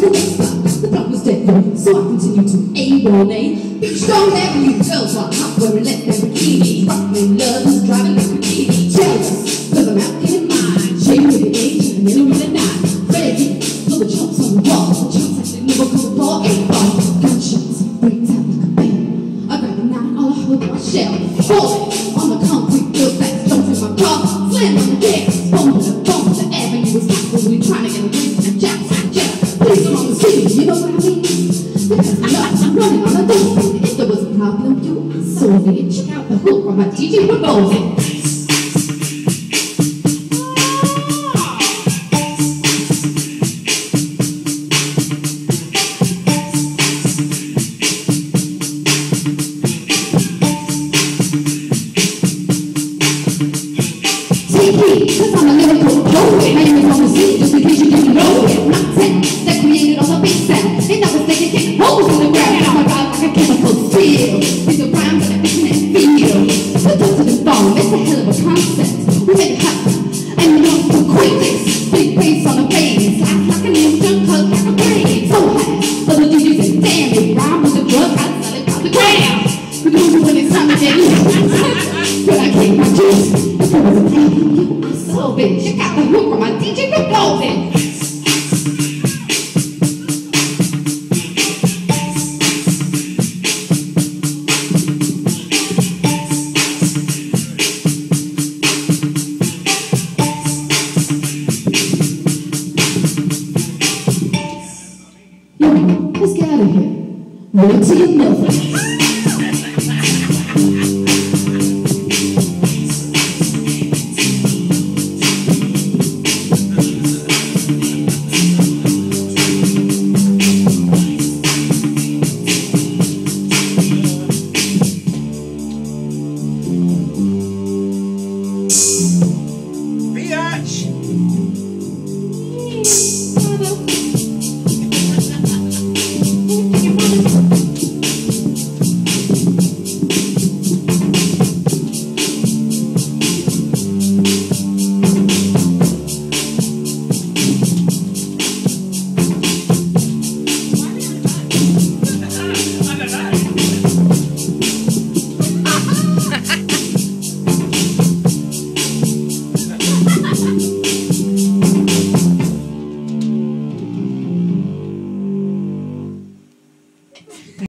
the block. Was dead so I continued to A1A. Big strong avenue, girls are hot wearing less than bikini. Rockman love is driving a bikini. Jealous, cause I'm out in mine. Shade with the age and yellow with the nine. Ready, full of chumps on the wall. Chumps actually never come for a ball. Gunshots, breaks out like a bang. I grabbed a nine, all I heard was shell. Falling Know I'm running. If there was a problem, you solve it. Check out the hook on my DJ. TP, cause I'm a lyrical poet. Is on steel. These rhymes and feel. We it's a hell of a concept. We make it happen, and you know it's too quick. Big bass on the bass, act like an a brain. So the DJs say, damn, it rhyme with I the gram. We do it when it's time to get. But I. Check out let's get out of here. Wait till you